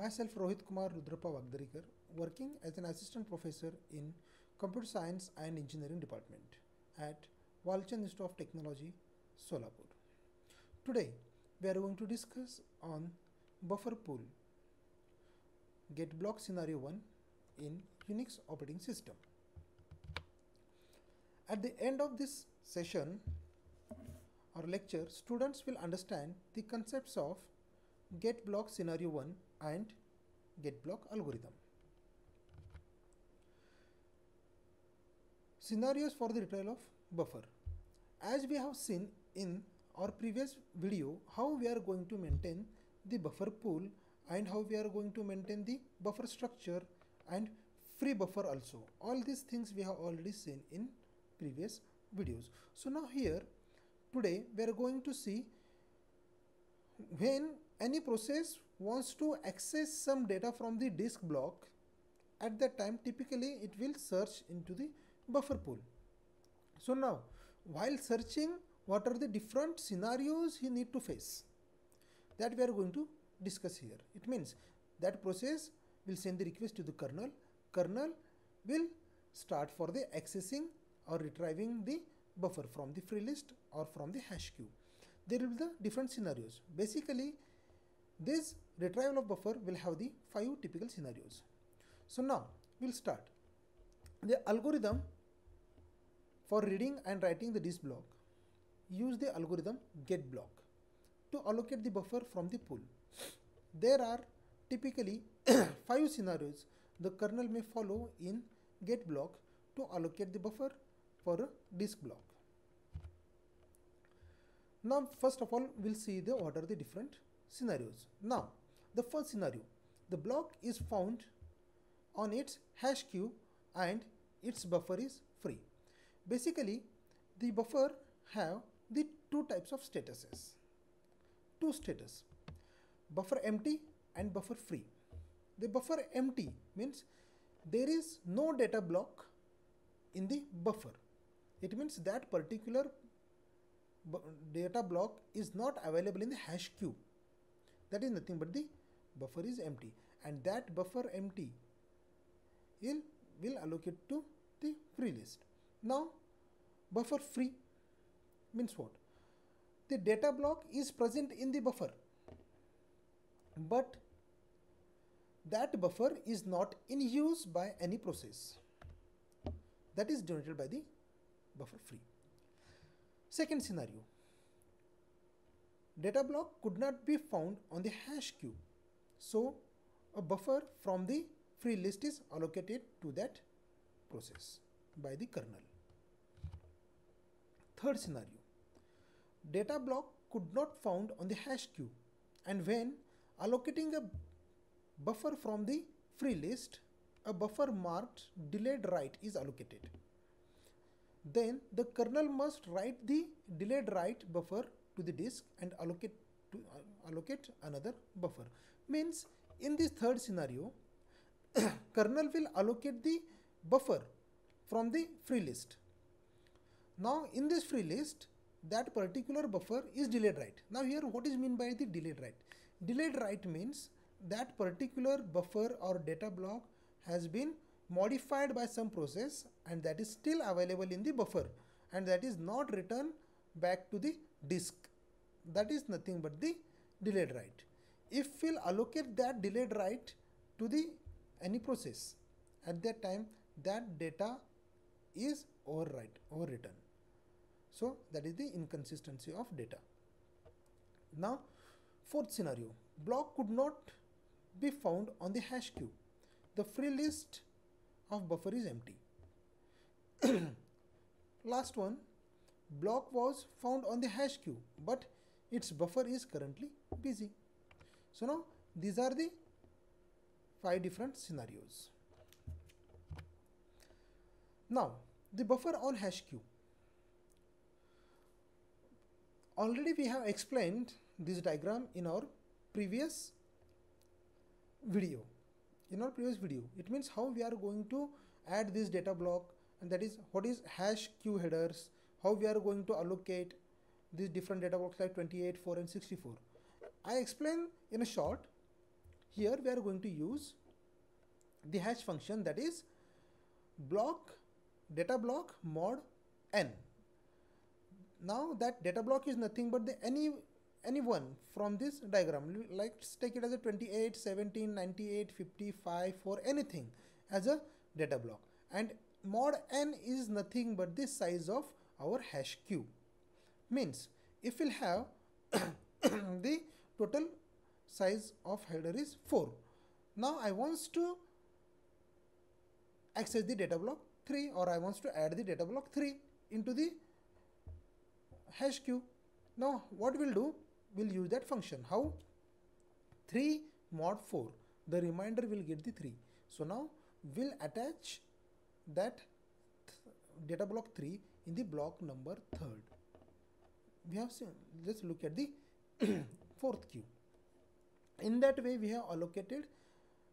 Myself Rohit Kumar Rudrappa Wagdarikar, working as an assistant professor in Computer Science and Engineering Department at Walchand Institute of Technology, Solapur. Today, we are going to discuss on buffer pool, get block scenario 1 in Unix operating system. At the end of this session or lecture, students will understand the concepts of get block scenario 1 and get block algorithm. Scenarios for the retrieval of buffer. As we have seen in our previous video how we are going to maintain the buffer pool and how we are going to maintain the buffer structure and free buffer also. All these things we have already seen in previous videos. So now here today we are going to see when any process wants to access some data from the disk block at that time typically it will search into the buffer pool. So now while searching what are the different scenarios you need to face that we are going to discuss here. It means that process will send the request to the kernel. Kernel will start for the accessing or retrieving the buffer from the free list or from the hash queue. There will be the different scenarios. Basically, this retrieval of buffer will have the five typical scenarios. So now we'll start. The algorithm for reading and writing the disk block use the algorithm get block to allocate the buffer from the pool. There are typically five scenarios the kernel may follow in get block to allocate the buffer for a disk block. Now first of all we'll see the order the different scenarios. Now the first scenario the block is found on its hash queue and its buffer is free. Basically the buffer have the two types of statuses. Two status buffer empty and buffer free. The buffer empty means there is no data block in the buffer. It means that particular data block is not available in the hash queue. That is nothing but the buffer is empty and that buffer empty will, will allocate to the free list. Now buffer free means what? The data block is present in the buffer but that buffer is not in use by any process that is denoted by the buffer free. Second scenario data block could not be found on the hash queue so a buffer from the free list is allocated to that process by the kernel. Third scenario data block could not found on the hash queue and when allocating a buffer from the free list a buffer marked delayed write is allocated then the kernel must write the delayed write buffer to the disk and allocate to uh, allocate another buffer. Means in this third scenario kernel will allocate the buffer from the free list. Now in this free list that particular buffer is delayed write. Now here what is mean by the delayed write? Delayed write means that particular buffer or data block has been modified by some process and that is still available in the buffer and that is not returned back to the disk. That is nothing but the delayed write. If we'll allocate that delayed write to the any process at that time that data is overwrite overwritten. So that is the inconsistency of data. Now fourth scenario. Block could not be found on the hash queue the free list of buffer is empty. Last one block was found on the hash queue but its buffer is currently busy. So now these are the five different scenarios. Now the buffer on hash queue. Already we have explained this diagram in our previous video. In our previous video it means how we are going to add this data block and that is what is hash queue headers how we are going to allocate these different data blocks like 28 4 and 64 i explain in a short here we are going to use the hash function that is block data block mod n. Now that data block is nothing but the any any one from this diagram. Let's take it as a 28 17 98 55 for anything as a data block. And mod n is nothing but the size of our hash queue means if we'll have the total size of header is 4 now i wants to access the data block 3 or i wants to add the data block 3 into the hash queue now what we'll do we'll use that function. How? 3 mod 4 the remainder will get the 3 so now we'll attach that data block 3 in the block number third. We have seen let's look at the fourth queue in that way we have allocated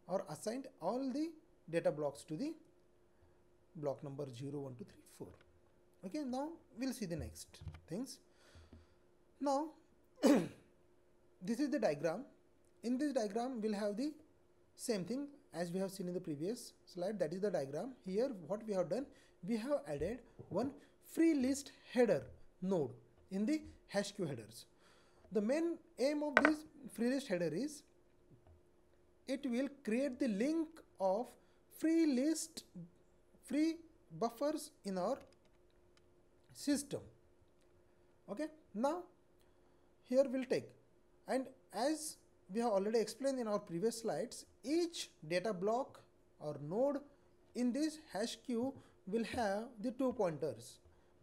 or assigned all the data blocks to the block number 0 1 2 3 4 okay now we'll see the next things. Now this is the diagram. In this diagram we'll have the same thing as we have seen in the previous slide. That is the diagram. Here what we have done we have added one free list header node in the hash queue headers. The main aim of this free list header is it will create the link of free list free buffers in our system. Okay now here we'll take. And as we have already explained in our previous slides each data block or node in this hash queue will have the two pointers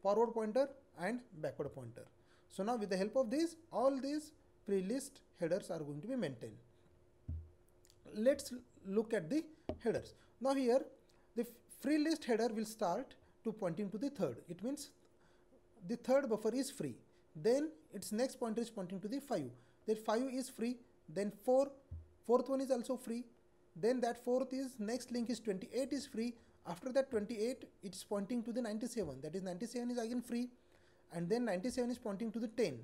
forward pointer and backward pointer. So now with the help of this all these free-list headers are going to be maintained. Let's look at the headers. Now here the free list header will start to pointing to the third. It means the third buffer is free. Then its next pointer is pointing to the 5 that 5 is free. Then 4 fourth one is also free. Then that fourth is next link is 28 is free after that 28 it's pointing to the 97 that is 97 is again free and then 97 is pointing to the 10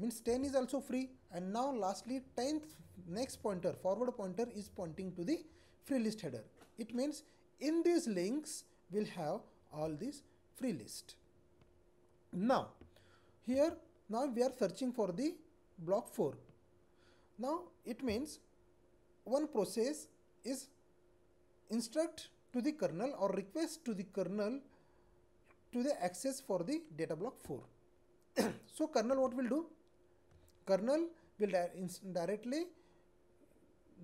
means 10 is also free and now lastly 10th next pointer forward pointer is pointing to the free list header. It means in these links we'll have all these free list. Now here now we are searching for the block 4 now it means one process is instruct to the kernel or request to the kernel to the access for the data block 4 so kernel what will do? Kernel will di directly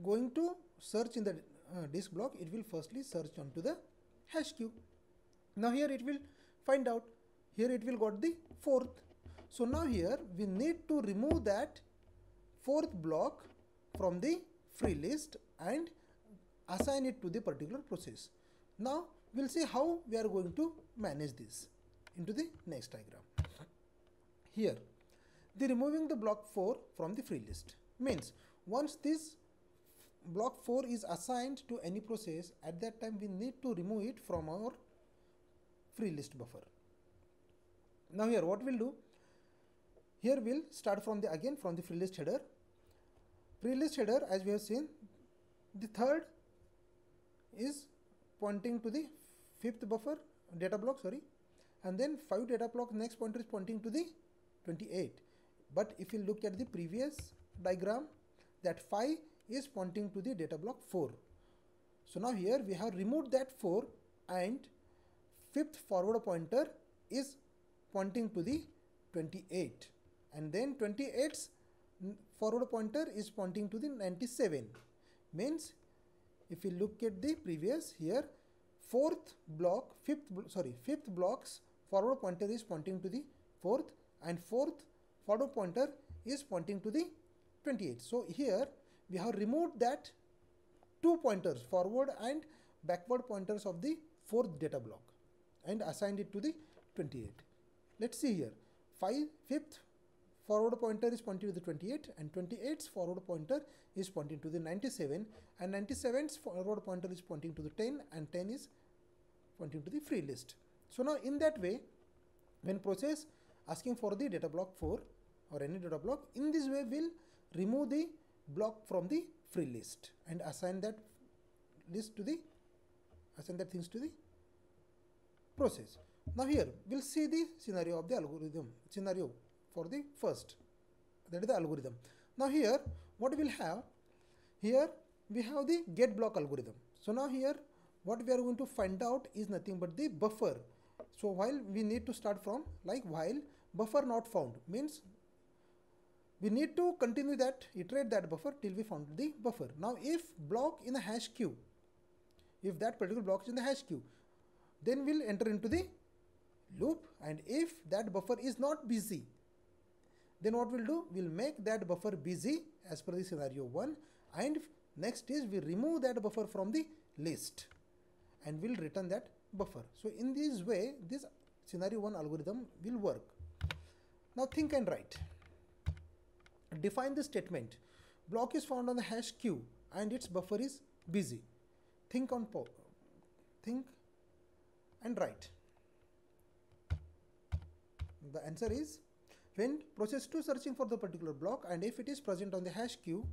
going to search in the uh, disk block. It will firstly search onto the hash queue now here it will find out. Here it will got the fourth. So now here we need to remove that fourth block from the free list and assign it to the particular process. Now we'll see how we are going to manage this into the next diagram. Here the removing the block 4 from the free list means once this block 4 is assigned to any process at that time we need to remove it from our free list buffer. Now here what we'll do here we'll start from the again from the free list header. Free list header as we have seen the third is pointing to the fifth buffer data block sorry. And then 5 data block next pointer is pointing to the 28 but if you look at the previous diagram that 5 is pointing to the data block 4 so now here we have removed that 4 and fifth forward pointer is pointing to the 28 and then 28's forward pointer is pointing to the 97 means if you look at the previous here fourth block fifth sorry fifth blocks forward pointer is pointing to the fourth and fourth forward pointer is pointing to the 28 so here we have removed that two pointers forward and backward pointers of the fourth data block and assigned it to the 28 let's see here. 5 fifth forward pointer is pointing to the 28 and 28's forward pointer is pointing to the 97 and 97's forward pointer is pointing to the 10 and 10 is pointing to the free list. So now in that way when process asking for the data block 4 or any data block in this way will remove the block from the free list and assign that list to the assign that things to the process. Now here we'll see the scenario of the algorithm scenario for the first that is the algorithm. Now here what we'll have here we have the get block algorithm. So now here what we are going to find out is nothing but the buffer. So while we need to start from like while buffer not found means we need to continue that iterate that buffer till we found the buffer. Now if block in a hash queue if that particular block is in the hash queue then we'll enter into the loop and if that buffer is not busy then what we'll do? We'll make that buffer busy as per the scenario 1 and next is we remove that buffer from the list. And we'll return that buffer. So in this way this scenario 1 algorithm will work. Now think and write. Define the statement. Block is found on the hash queue and its buffer is busy. Think on think and write. The answer is when process 2 searching for the particular block and if it is present on the hash queue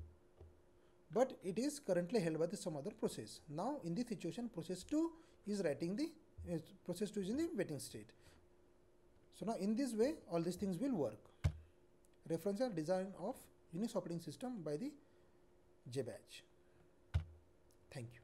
but it is currently held by the some other process now in this situation process 2 is writing the uh, process 2 is in the waiting state so now in this way all these things will work reference design of Unix operating system by the J. Bach. Thank you.